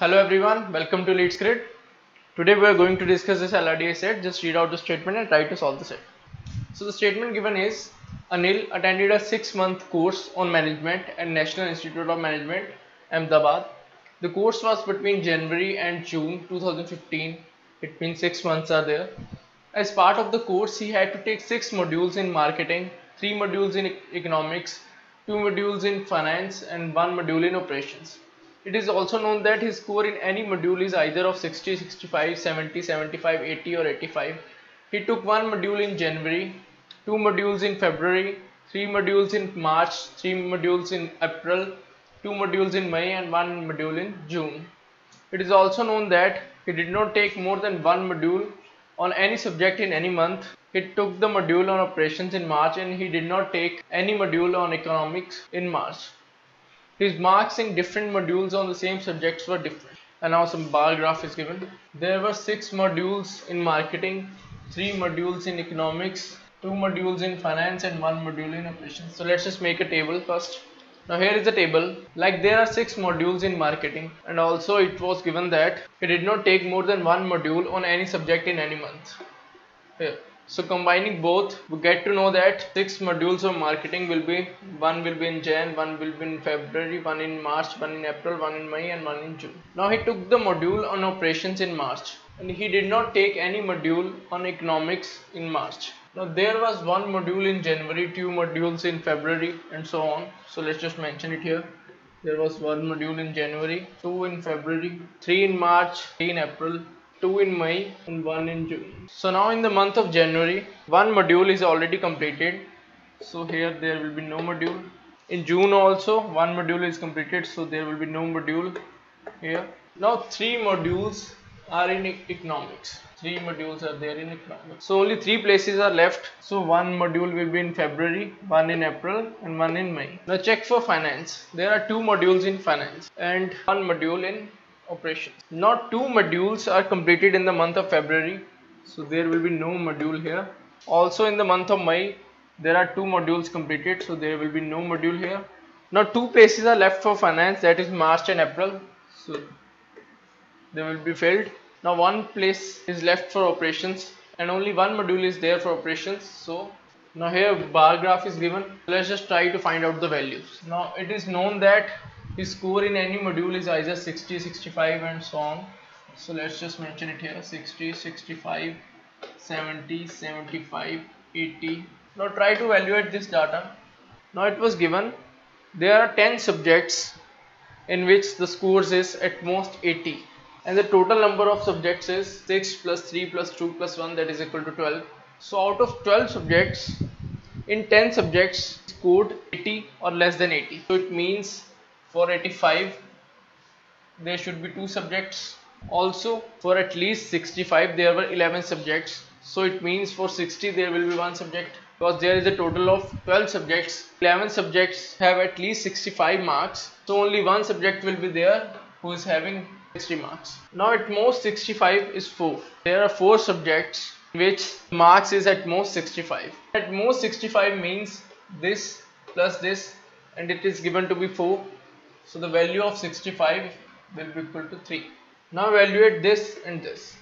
Hello everyone, welcome to Elites Grid. Today we are going to discuss this LRDI set. Just read out the statement and try to solve the set. So the statement given is Anil attended a six month course on management at National Institute of Management, Ahmedabad. The course was between January and June 2015. It means six months are there. As part of the course, he had to take six modules in marketing, three modules in economics, two modules in finance, and one module in operations. It is also known that his score in any module is either of 60, 65, 70, 75, 80 or 85. He took one module in January, two modules in February, three modules in March, three modules in April, two modules in May and one module in June. It is also known that he did not take more than one module on any subject in any month. He took the module on operations in March and he did not take any module on economics in March. His marks in different modules on the same subjects were different. And now some bar graph is given. There were six modules in marketing, three modules in economics, two modules in finance and one module in operations. So let's just make a table first. Now here is the table. Like there are six modules in marketing and also it was given that he did not take more than one module on any subject in any month. Here. So combining both, we get to know that six modules of marketing will be one will be in Jan, one will be in February, one in March, one in April, one in May, and one in June. Now he took the module on operations in March, and he did not take any module on economics in March. Now there was one module in January, two modules in February, and so on. So let's just mention it here. There was one module in January, two in February, three in March, three in April, 2 in May and 1 in June. So now in the month of January, one module is already completed. So here there will be no module. In June also one module is completed so there will be no module here. Now three modules are in economics. Three modules are there in economics. So only three places are left. So one module will be in February, one in April and one in May. Now check for finance. There are two modules in finance and one module in operations. Now two modules are completed in the month of February. So there will be no module here. Also in the month of May, there are two modules completed. So there will be no module here. Now two places are left for finance that is March and April. So they will be filled. Now one place is left for operations and only one module is there for operations. So now here bar graph is given. Let's just try to find out the values. Now it is known that his score in any module is either 60 65 and so on. So let's just mention it here. 60 65 70 75 80 now try to evaluate this data. Now it was given there are 10 subjects in which the scores is at most 80 and the total number of subjects is 6 plus 3 plus 2 plus 1 that is equal to 12 so out of 12 subjects in 10 subjects scored 80 or less than 80 so it means for 85 there should be two subjects. Also for at least 65 there were 11 subjects. So it means for 60 there will be one subject. Because there is a total of 12 subjects. 11 subjects have at least 65 marks. So only one subject will be there who is having 60 marks. Now at most 65 is 4 there are 4 subjects which marks is at most 65 at most 65 means this plus this and it is given to be 4 so the value of 65 will be equal to 3. Now evaluate this and this.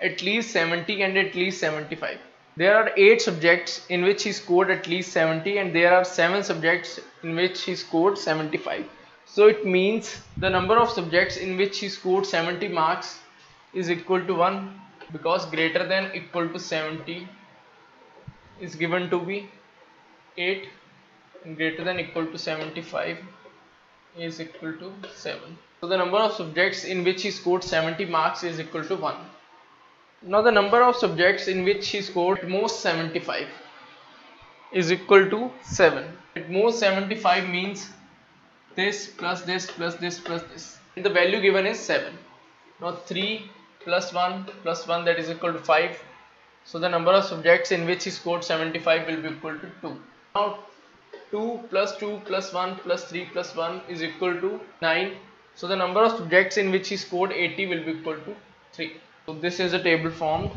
At least 70 and at least 75. There are 8 subjects in which he scored at least 70 and there are 7 subjects in which he scored 75. So it means the number of subjects in which he scored 70 marks is equal to 1 because greater than equal to 70 is given to be 8 and greater than equal to 75 is equal to 7. So the number of subjects in which he scored 70 marks is equal to 1. Now the number of subjects in which he scored most 75 is equal to 7. At most 75 means this plus this plus this plus this. And the value given is 7. Now 3 plus 1 plus 1 that is equal to 5. So the number of subjects in which he scored 75 will be equal to 2. Now 2 plus 2 plus 1 plus 3 plus 1 is equal to 9 so the number of subjects in which he scored 80 will be equal to 3 so this is a table formed.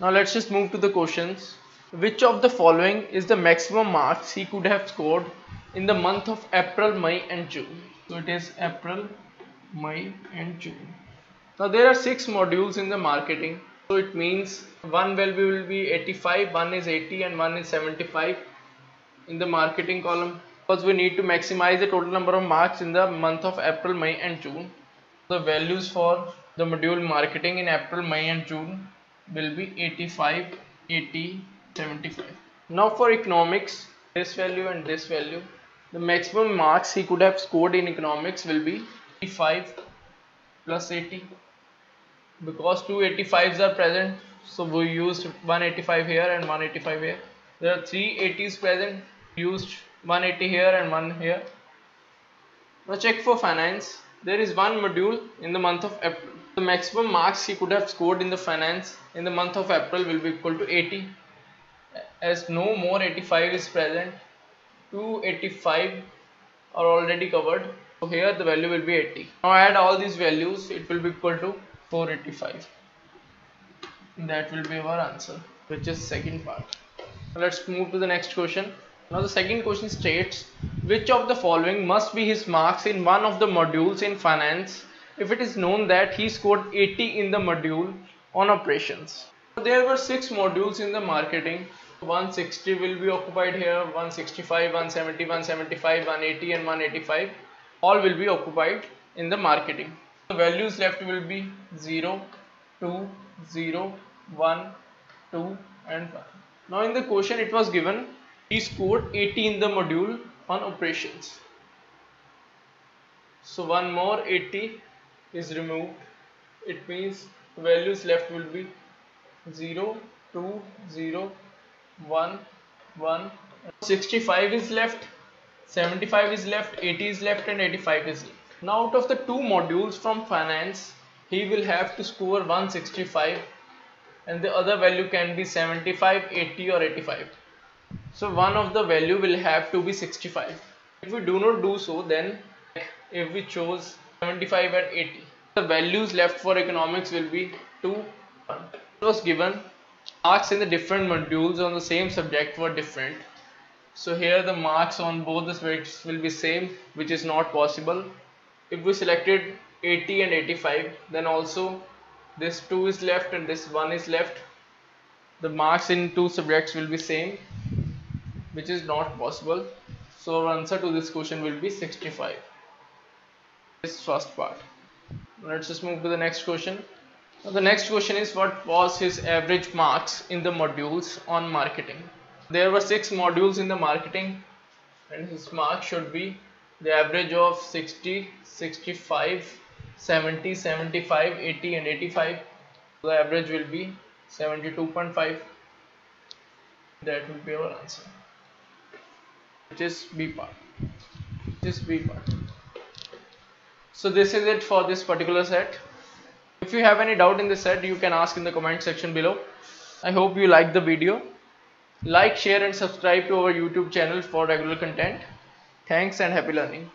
Now let's just move to the questions. Which of the following is the maximum marks he could have scored in the month of April May and June? So it is April May and June. Now there are six modules in the marketing. So it means one value will be 85, one is 80 and one is 75 in the marketing column because we need to maximize the total number of marks in the month of April, May and June. The values for the module marketing in April, May and June will be 85, 80, 75. Now for economics, this value and this value, the maximum marks he could have scored in economics will be 85 plus 80 because two 85s are present so we used 185 here and 185 here there are three 80s present used 180 here and one here. Now check for finance. There is one module in the month of April. The maximum marks he could have scored in the finance in the month of April will be equal to 80 as no more 85 is present 285 are already covered. So here the value will be 80 now add all these values it will be equal to 485 that will be our answer which is second part. Let's move to the next question now the second question states which of the following must be his marks in one of the modules in finance if it is known that he scored 80 in the module on operations. There were six modules in the marketing. 160 will be occupied here 165 170 175 180 and 185 all will be occupied in the marketing. The values left will be 0 2 0 1 2 and 1 now in the question it was given he scored 80 in the module on operations. So one more 80 is removed. It means values left will be 0 2 0 1 1 65 is left 75 is left 80 is left and 85 is left. Now out of the two modules from finance, he will have to score 165 and the other value can be 75, 80 or 85. So one of the value will have to be 65. If we do not do so then if we chose 75 and 80 the values left for economics will be 2 1. It was given marks in the different modules on the same subject were different. So here the marks on both the subjects will be same which is not possible if we selected 80 and 85 then also this 2 is left and this 1 is left the marks in two subjects will be same which is not possible. So our answer to this question will be 65 this first part. Let's just move to the next question. Now the next question is what was his average marks in the modules on marketing? There were six modules in the marketing and his mark should be the average of 60 65 70 75 80 and 85 the average will be 72.5 that will be our answer which is b part. Which is b part. So this is it for this particular set. If you have any doubt in this set you can ask in the comment section below. I hope you like the video. Like share and subscribe to our youtube channel for regular content. Thanks and happy learning.